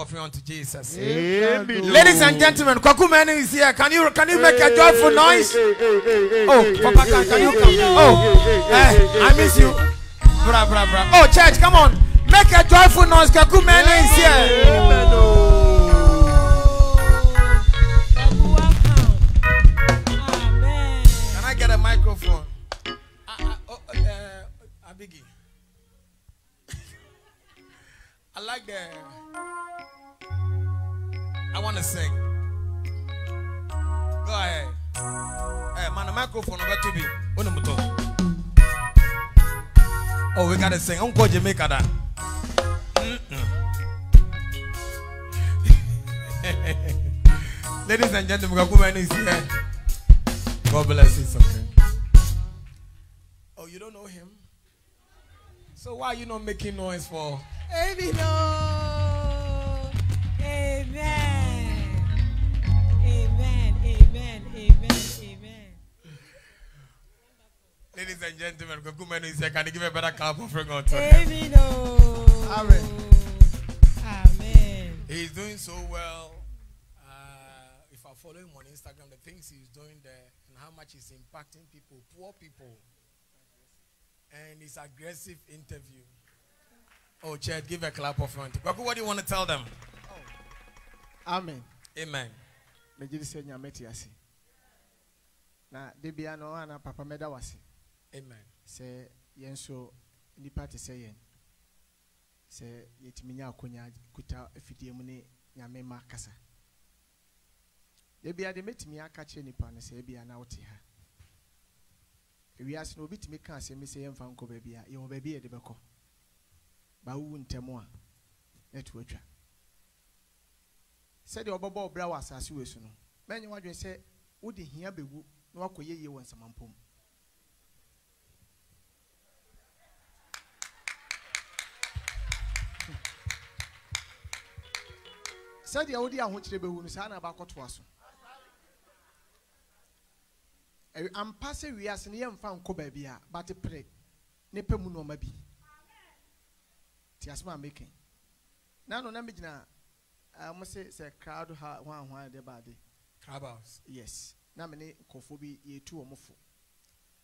offering unto Jesus. Amen. Ladies and gentlemen, Kwaku Menu is here. Can you can you make a joyful noise? Oh, Papa, can, can you come? Oh, eh, I miss you. Bra, bra, bra. Oh, church, come on. Make a joyful noise. Kwaku Menu is here. Amen. oh. Can I get a microphone? Uh, uh, oh, uh, Abigi. I like the. I want to sing. Go ahead. Hey, man, the microphone over to be. Oh, we gotta sing. Uncle Jamaica that. Ladies and gentlemen, Kwaku Manu is here. God bless you, okay. Oh, you don't know him? So why are you not making noise for? Amen. oh. Gentlemen, Kwaku Manu is here. Can you give a better clap of ring to him? Amen. oh. Amen. Amen. He's doing so well. Uh, if I follow him on Instagram, the things he's doing there and how much he's impacting people, poor people, and his aggressive interview. Oh, Chad, give a clap of front. Kwaku, what do you want to tell them? Amen. Amen. megye di sɛ nyame te ase na de bia no ana papa mɛda wase Amen. sɛ yɛn nso nnipa te sɛ yɛn. Sɛ yɛtumi nya akonya kuta afidie mu ne nyame ma kasa. Da bia de mɛtumi aka kyerɛ nnipa no sɛ bia na wote ha? Ewiase no obi tumi ka asɛm sɛ yɛmfa nkɔ baabi a yɛwɔ baabi yɛde bɛkɔ. Ba wowu ntɛm a na to atwa. Sɛdeɛ ɔbɛbɔ ɔbra wɔ asase wɔ so no mɛnyɛ wadwene sɛ wode hia bɛwu na wakɔ yɛyie wɔ nsamampom sɛdeɛ wode ahokyerɛ bɛwu no saa na abakɔtoa so. Ampa sɛ wiase no yɛmfa nkɔ baabi a bate pere ne pɛ mu nɔɔma bi. Nti asɛm a meken na no na megyina mo se sɛ crowd ha ho a ho a de baade. Clubhouse. yes. Na me ne nkɔfoɔ bi yɛtu wɔn fo.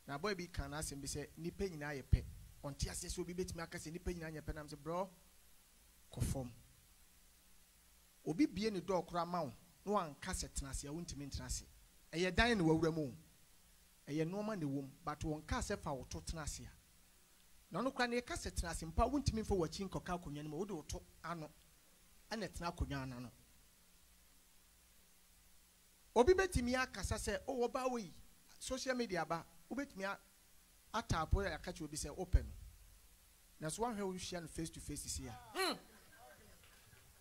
Na abɔɛ bi ka n'asɛm bi sɛ nipa nyinaa yɛ pɛ. Ɔnte aseɛ sɛ obi betumi aka sɛ nipa nyinaa yɛ pɛ. Nam sɛ brɔ kɔ fam obi bie ne dɔɔ koraa ma wo na wanka sɛ tena ase a wontumi ntena ase. Ɛyɛ dan na wawura mu ɛyɛ nneɛma na ɛwɔ mu but wɔn kaa sɛ fa wɔto tena ase a. Na ɔno koraa na yɛka sɛ tena ase. Mpa wontumi mfa wɔakyi nkɔka akonnwa no mu wode wɔto ano ɛna tena akonnwa ano. No obi bɛtumi akasa sɛ o ɔbaa wei social media ba. Wobɛtumi ataapo a aka kyerɛ obi sɛ wopɛ no. Nanso woahwɛ wo hyia no face to face si a.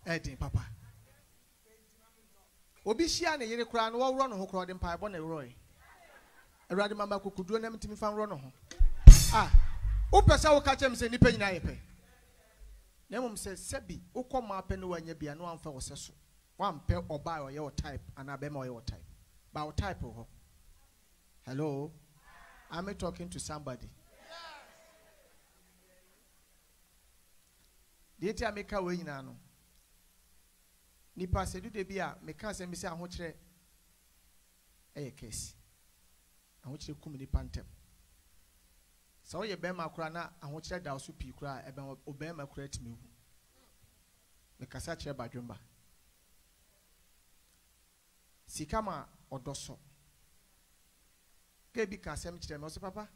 Ɛden papa obi hyia ne yere koraa no wɔworɔ ne ho koraa ɔde mpaebɔ ne worɔe awurade mama kokoduo nam ntumi fa nworɔ ne ho. A wopɛ sɛ woka kyerɛ me sɛ nnipa nyinaa yɛ pɛ? Na mmom sɛ sɛbi wokɔ maa pɛ ne woanyɛ bia na woamfa wo sɛ so. Wampɛ ɔbaa a ɔyɛ wo type anaa bɛrima a ɔyɛ wo type. Ba wo type wɔ hɔ. Hello? Am i talking to somebody? Deɛ ti a meka wɔ nyinaa no nipa sɛ dude bi a meka sɛ ahokyerɛ ɛyɛ kɛse. Ahokyerɛ kum nipa ntɛm. Sɛ woyɛ bɛrima koraa na ahokyerɛ da so pii koraa ɛbɛn ɔbɛrima koraa tumi wu mekasa kyerɛ badwemba. Sika ma ɔdɔ so. Ka bi ka asɛm kyerɛ me ɔsɛ papa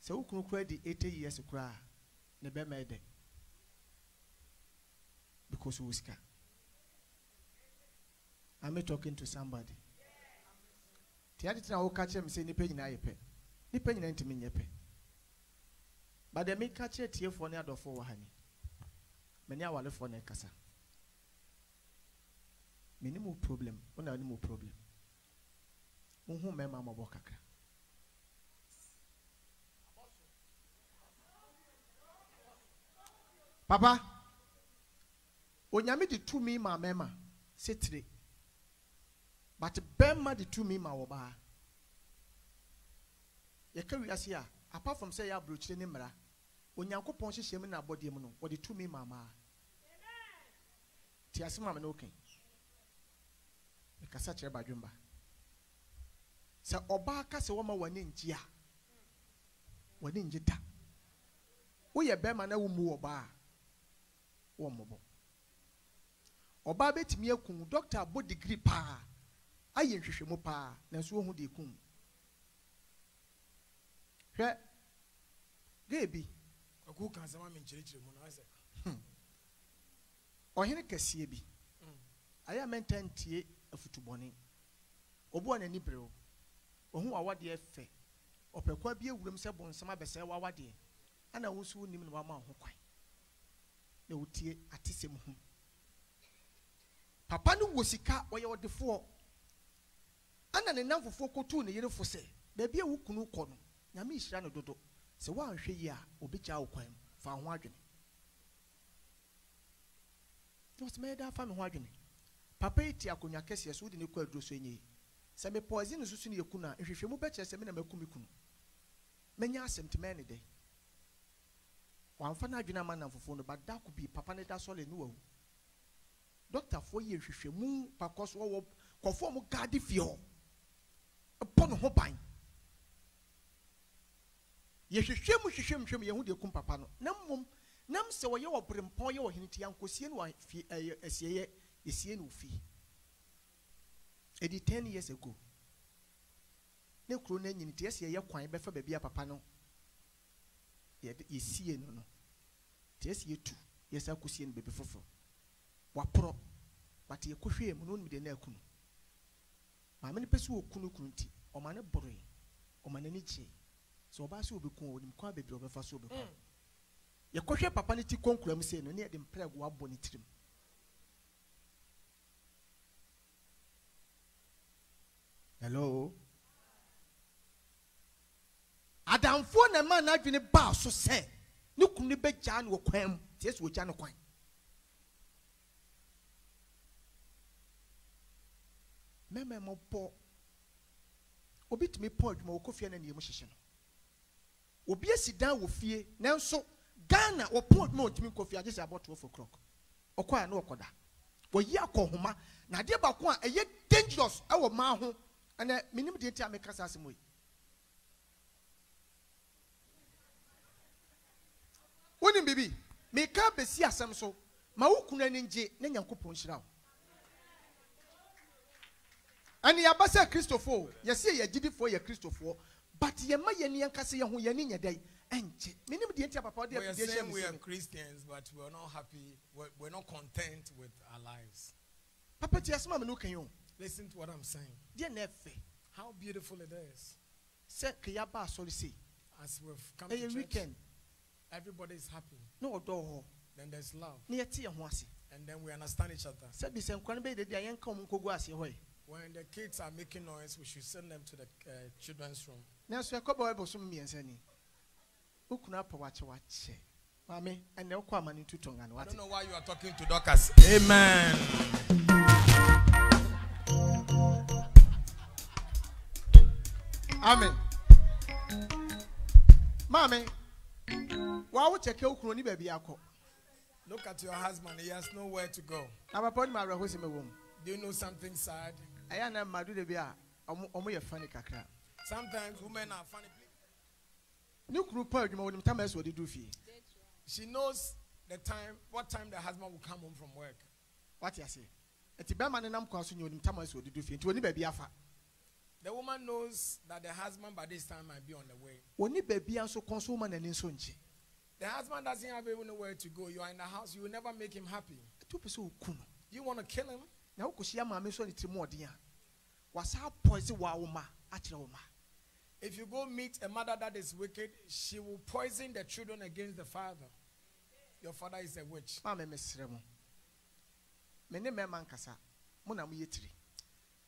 sɛ wo kunu koraa di 80 years koraa ne bɛma because wo sika am I talking to somebody? Nti ade tena woka kyerɛ me sɛ nnipa nyinaa yɛ pɛ. Nnipa nyinaa ntumi nyɛ pɛ. But deɛ meka kyerɛ tiefoɔ ne adɔfoɔ wɔ ha ni mene awalefoɔ na ɛkasa. Menim wo problem wona wonim wo problem. Wohu mmarima mmɔbɔ kakra. Papa onyame de tumi ma mmarima setire. But bɛrima de tumi ma wɔbaa yɛka wiase a apart from sɛ yɛ aburokyire ne mmara onyankopɔn hyehyɛ mu na abɔdeɛ mu no wɔde tumi ma mmaa te ase ma me ne wokan mekasa kyerɛ badwemba. Sɛ ɔbaa ka sɛ wɔma w'ani ngye a w'ani ngye da. Woyɛ bɛrima na womu ɔbaa a wɔmmɔbɔ ɔbaa bɛtumi akun dɔkta abɔ digiri paa. Ayɛ nhwehwɛmu paa. Nanso ohun de ekun hwɛ gay bi. ɔkò kan sɛ maa mi nkyerɛkyerɛ mu na ɛsɛ. Hmm. ɔhene kɛseɛ bi. Hmm. Ayɛ mɛnta ntie afutubɔne ɔbua n'ani bere o ohun awadeɛ fɛ. Ɔpɛkwa bi ewuram sɛ bɔnsɛm abɛsɛ wawadeɛ. Ɛna ahosuo nim na wama ho kwan. Na otie atesɛm ho papa no wɔ sika ɔyɛ ɔdefoɔ. Ana ne nam fofoɔ kɔtuu ne yerefo sɛ baabi a wo kunu kɔ no nyame hyira no dodo. Sɛ woanhwɛ yi a obɛgyaa wo kwan. Fa ho adwene. Na ɔsɛ mɛyɛ daa fa me ho adwene. Papa yi te akonnwa kɛseɛ so wode ne kɔ aduro so ɛnyɛ yi sɛ mepɔɔse no susu ne yɛ kunu a nhwehwɛmu bɛkyerɛ sɛ me na maku me kunu. Mɛnya asɛm te mɛyɛ ne dɛn wamfa no adwene ama namfofoɔ no bada ko bi. Papa no da sɔle ne wawu dɔktafoɔ yɛ nhwehwɛmu pakɔ so wɔwɔ kɔfoɔ mo gaade fie hɔ ɛbɔ ne ho ban yɛhwehwɛ mu hwehwɛ mu hwɛ mu yɛho deɛ kum papa no. Na mmom nam sɛ wɔyɛ wɔ berempɔn yɛ wɔ hene ti ankɔsie no wɔ fie ɛyɛ asieɛ yɛsie no wɔ fie ɛdi ten years ago ne kuro no anyini te yɛsɛ yɛyɛ kwan bɛfa baabi a papa no yɛde yɛsie no no. Te yɛsɛ yɛtu yɛsɛ akɔsie no baabi foforɔ waporɔ. But yɛkɔhwɛɛ mu na onim deɛ na aku no. Maame no pɛ sɛ wɔku no kunu nti ɔma ne boroe ɔma n'ani kyee sɛ ɔbaa sɛ wɔbɛku a ɔnim kwan bebree ɔbɛfa so wɔbɛku Mm. yɛkɔhwɛ papa no ti kɔnkura mu sei no ne yɛde mprɛgo abɔ ne tirim. Hello? Adamfoɔ na ɛma n'adwene baa so sɛ ne kunu no bɛgyaa no wɔ kwan mu. Tie sɛ wɔgya no kwan mɛma mmɔbɔ obi tumi pɔ adwuma wɔkɔ fie na nea mu hyehyɛ no. Obi asi dan wɔ fie nanso ghana wɔpɔn adwuma a ɔtumi nkɔ fie agye sɛ abɔ twelve o'clock. Ɔkɔ a na ɔkɔda wɔyi akɔ homa na adeɛ baako a ɛyɛ dangerous ɛwɔ maa ho. Ɛnɛ menim deɛ nti a meka saa asɛm yi wonim biribi meka bɛsi asɛm so. Ma wo kunu ani ngye na nyankopɔn nhyira wo ɛne yɛaba sɛ kristofoɔ yɛsɛ yɛ agyidifoɔ yɛ kristofoɔ but yɛma yɛne yɛnkase yɛ ho yɛne nyɛ dɛn ɛnkye menim deɛ nti a papa ɔde We are afidie hyɛ saying me we are Christians, but we're not happy. We're, we're not content with our lives. papa ti asɛm a me ne wokan o Listen to what I'm saying. deɛ na ɛfɛ How beautiful it is. sɛ kɛyɛ ba asɔre sei As we've come to ɛyɛ weekend everybody is happy. na ɔdɔ hɔ Then there's love. na yɛte ho ase And then we understand each other. sɛ bi sɛ nkwa no bɛyɛ dede a yɛnka ɔmo nkɔgu aseɛ hɔ yi When the kids are making noise, we should send them to the uh, children's room. nanso ɛkɔbɔ ɛbɔ so mmiɛnsa ni wokunu apɛ wakyɛ wakyɛ maame ɛnɛ wokɔ ama ne tutɔ nga no I don't know why you are talking to Dorcas. Amen. amen maame waa wo kyɛkɛ wo kunu ni baabi akɔ Look at your husband. He has nowhere to go. na papa onim awerɛho sɛm ɛwɔ mu Do you know something sad? Ɛyɛ na mmadu de bi a ɔmo ɔmo yɛ fani kakra Sometimes women are funny. ne kunu pa adwuma wɔnim tam ɛsɛ ɔde du fie She knows the time, what time the husband will come home from work. wate aseɛ ɛti bɛrima ne nam kwan so nyɛ onim tam ɛsɛ ɔde du fie nti wɔni baabi afa The woman knows that the husband by this time might be on the way. wɔni baabi nso kɔn so ma n'ani nso The husband doesn't have even nowhere to go. You are in the house, you will never make him happy. ɛti wopɛ sɛ oku no You want to kill him? Na wokɔhyia maame nso a ne tirim ɔden a wasa apɔise wɔ awo ma akyerɛ wo ma If you go meet a mother that is wicked, she will poison the children against the father. Your father is a witch. maame mesrɛ mo me ne mɛma nkasa mo na moyɛ tiri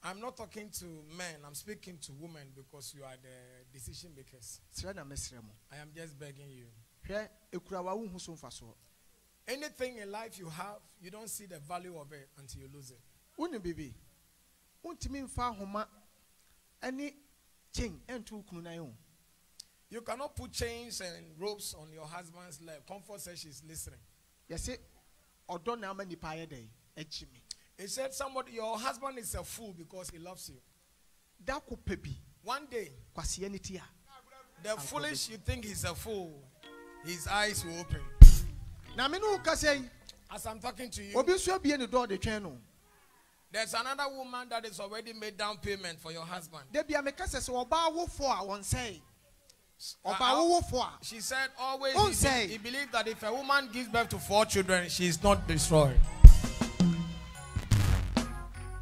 I'm not talking to men, I'm speaking to women because you are the decision makers. serɛ na mesrɛ mo I am just begging you. hwɛ ekurawa wohu so mfasoɔ Anything in life you have, you don't see the value of it until you lose it. Wonim bibi wontumi mfa ahoma ne kyen ɛnto kunu nan o You cannot put chains and ropes on your husband's leg. Comfort says she's listening. yɛse ɔdɔ na ama nipa ayɛ dɛn akyi me. He said, Somebody, your husband is a fool because he loves you. da ko pɛ One day, kwaseɛ ne ti a the foolish, you think he's a fool, his eyes will open. na wo kasa yi As I'm talking to you, obi nso abie ne dɔɔ de twɛn no there's another woman that is already made down payment for your husband. da bia meka sɛ sɛ ɔbaa a wɔnsɛe ɔbaa uh, uh, She said always he, say. he believed that if a woman gives birth to four children, she is not destroyed.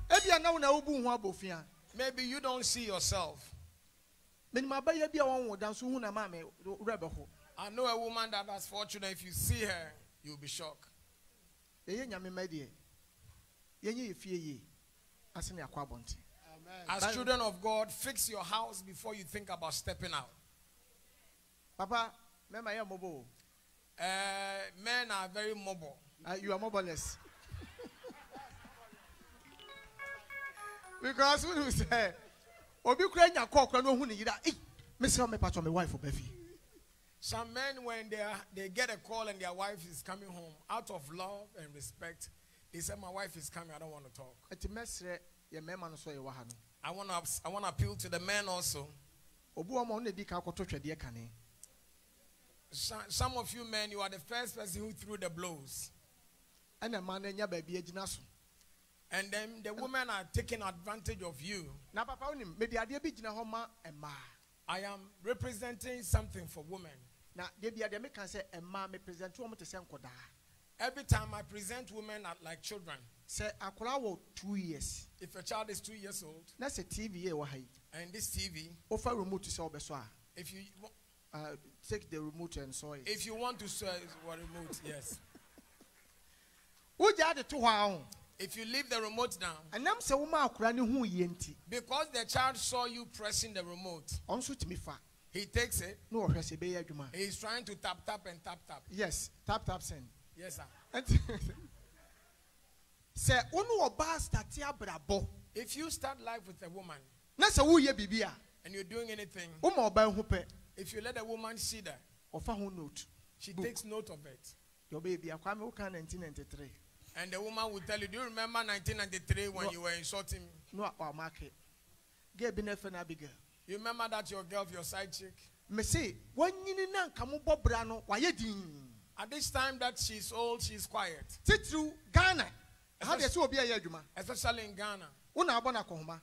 ebia na wo na wobu ho abɔfia Maybe you don't see yourself. menim abɛyɛ bi a wɔnwo da nso hu na maame werɛ bɛho I know a woman that has four children. If you see her, you'll be shocked. As children of God, fix your house before you think about stepping out. papa mɛma yɛ mmɔbɔ o Uh, men are very mobile. Uh, you are mobileless. because when you say, Obi kura nya kɔ kura no hu ne yira, eh, mesrɛ me patɔ me wife obefi. Some men, when they, are, they get a call and their wife is coming home, out of love and respect, they said, My wife is coming, I don't want to talk. Eti mesrɛ yɛ mɛma no so yɛ wɔ ha no. I want to I wanna appeal to the men also. Obi wɔ ma ɔno na di ka akɔtɔ twɛdeɛ kane. Some, of you men, you are the first person who threw the blows. Ɛna ma no nya baabi agyina. And then the women are taking advantage of you. Na papa wonim, mede adeɛ bi gyina hɔ ma mmaa. I am representing something for women. Na deɛ bi adeɛ meka sɛ mmaa me present wɔn te sɛ nkɔdaa. Every time I present women at, like children, Sɛ akwaraa wɔ two years, if a child is two years old na sɛ TV yɛ wɔ ha yi, and this TV, wofa remote sɛ wɔbɛsɔ a, if you uh, take the remote and saw it. if you want to search what remote, yes. wogyaa de to hɔ a If you leave the remote down, ɛnam sɛ woma akora ne ho yie nti because the child saw you pressing the remote, ɔno nso tumi fa he takes it. No ɔhwɛ sɛ ɛbɛyɛ adwuma He's trying to tap tap and tap tap. yes tap tap send Yes, sir. Sɛ wo ne ɔbaa state abrabɔ If you start life with a woman na sɛ woyɛ biribi a and you're doing anything, woma ɔbaa ho pɛ if you let a woman see that, ɔfa ho note she Book. takes note of it. deɛ ɔbɛyɛ bia kwame woka 1993 And the woman will tell you, Do you remember 1993 when No. you were insulting me? na wamake gɛ bi no ɛfɛ no abigail You remember that your girl, your side chick? me se wanyini na nka mobɔ bra no wayɛ din At this time that she's old, she's quiet, titiriw ghana. Ha deɛ sɛ obi ayɛ adwuma especially in Ghana. wo na abɔ no akɔhoma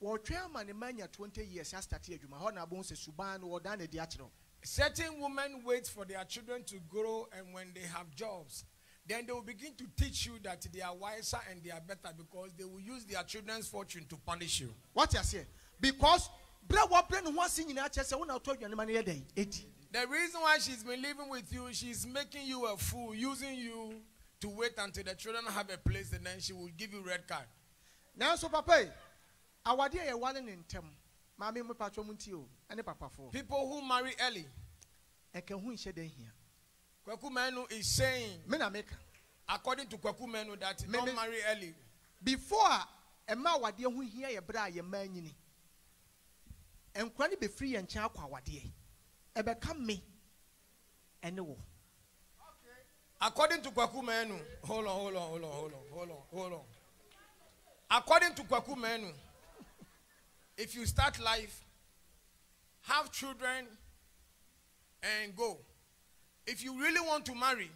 wɔtwe ama ne ma nya 20 years astate adwuma hɔ na abɔ sɛ suban no wɔda na di akyerɛ wo. Certain women wait for their children to grow, and when they have jobs, then they will begin to teach you that they are wiser and they are better because they will use their children's fortune to punish you. wate aseɛ because berɛ a wɔbrɛ ne ho ase nyinaa kyerɛ sɛ wo na wotɔ aduane ma no yɛ dɛn ɛdi The reason why she's been living with you, she's making you a fool, using you to wait until the children have a place, and then she will give you red card. nanso papa yi awadeɛ a yɛwale ne ntɛm. Maame mu patwɔ mu nti o People who marry early, ho nhyɛ da hia? Kwaku Manu is saying, me na meka. according to Kwaku Manu, that don't marry early. before a ɛma awadeɛ ho hia yɛ berɛ a yɛma nyini nkora no bɛfiri yɛn nkyɛn akɔ awadeɛ ɛbɛka me ɛne wo According to Kwaku Manu, hold on, hold on, hold on, hold on, hold on, hold on. According to Kwaku Manu, if you start life, have children, and go. If you really want to marry,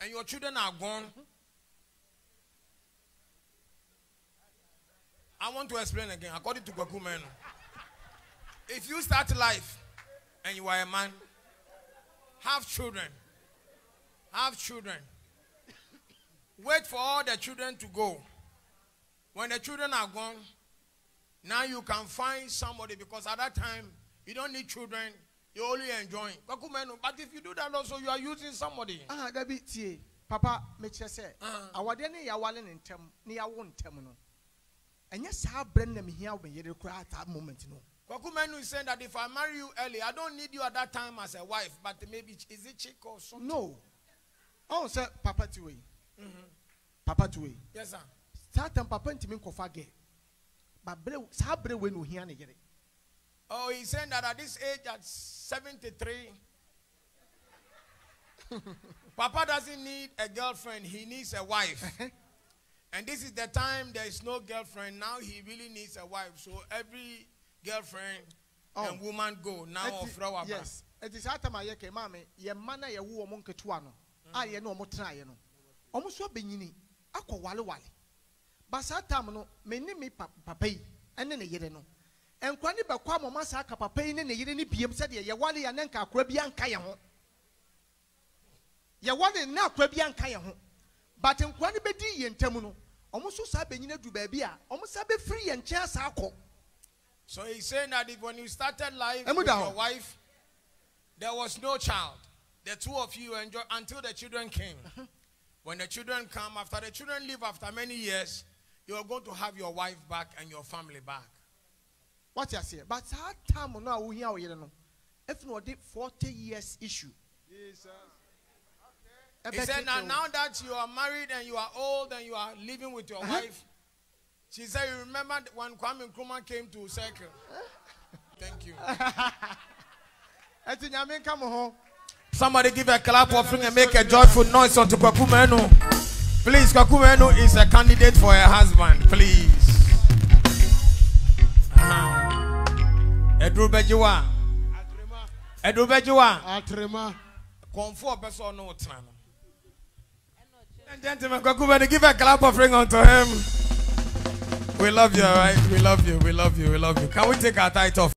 and your children are gone, I want to explain again. According to Kwaku Manu, if you start life, and you are a man, have children, have children. Wait for all the children to go. When the children are gone, now you can find somebody because at that time you don't need children, you're only enjoying. But if you do that also, you are using somebody. ah dabi tie papa mekyerɛ sɛ Ah. awadeɛ ne yɛawale ne ntɛm ne yɛawo ntɛm no ɛnyɛ saa berɛ no na mehia wo meyere koraa at that moment no Kwaku Manu is saying that if I marry you early, I don't need you at that time as a wife, but maybe is it chick or something? no Oh, sɛ papa te wei mm-hmm. papa wei Yes, sir. saa tam papa ntumi nkɔfa gɛ ba berɛ saa na ohia ne yere Oh, he's saying that at this age, at 73, Papa doesn't need a girlfriend, he needs a wife. And this is the time there is no girlfriend. Now he really needs a wife. So every girlfriend and Oh. woman go. Now flower back. yes ɛti saa tam a yɛkɛ maame yɛ mma na yɛwo wɔn nketewa no a yɛ ne wɔn tenaeɛ no wɔn nso abɛnyini akɔ walewale ba saa tam no me ne pa- papa yi ɛne ne yere no nkwa ne bɛkɔ ama ɔma saa ka papa yi ne ne yere ne biem sɛdeɛ yɛwale yɛ ne nka akora bi anka yɛn ho yɛwale ne akora bi anka yɛn ho but nkwa ne bɛdi yɛn ntam no wɔn nso saa bɛnyini du baabi a wɔn saa bɛfiri yɛn nkyɛn asa akɔ. So he's saying that if when you started life with your wife, there was no child. The two of you enjoy until the children came. Uh-huh. When the children come, after the children leave after many years, you are going to have your wife back and your family back. What you say? But saa time no a wohia wo yere no, if no ɔde forty years issue. He said, now, now that you are married and you are old and you are living with your uh-huh. wife, she said, You remember when Kwame Nkrumah came to Circle? Thank you. ɛti nyame nka mo ho. Somebody give a clap offering and make a joyful noise unto Kwaku Manu. Please, Kwaku Manu is a candidate for a husband. Please. Uh-huh. Edru Bejiwa. Edru Bejiwa. Atrema. Comfort person no. And gentlemen, Kwaku Manu, give a clap offering unto him. We love you, all right? We love you. We love you. We love you. Can we take our title?